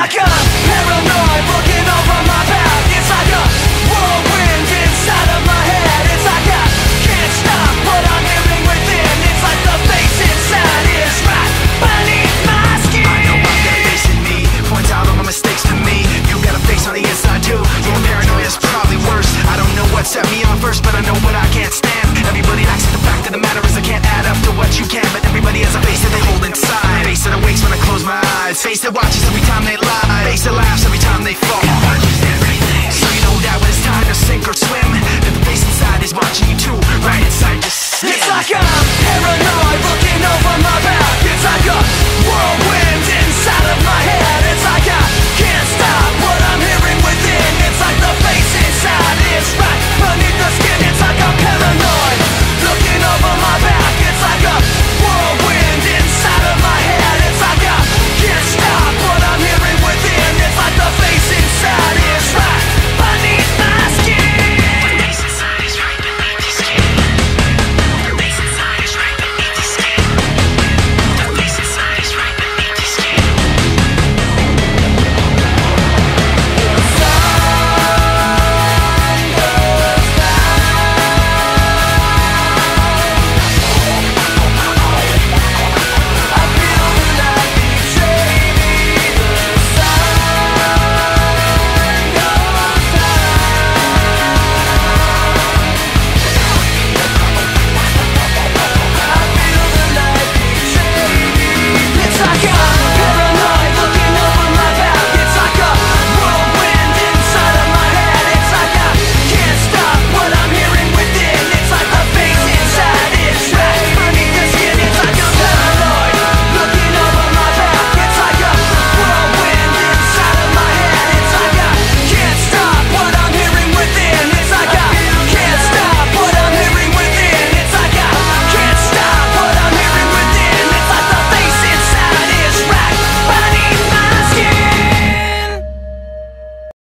like paranoid looking over my back. It's like a whirlwind inside of my head. It's like I can't stop what I'm hearing within. It's like the face inside is right beneath my skin. I know me. Out all my mistakes to me. You got a face on the inside too. Your probably worse. I don't know what set me first But I know what I can't stand. Everybody the fact of the matter is I can't add up to what you can But everybody has a face that they hold inside. Face that awakes when I close my eyes. Face that watches me I'm paranoid looking over my back. It's like a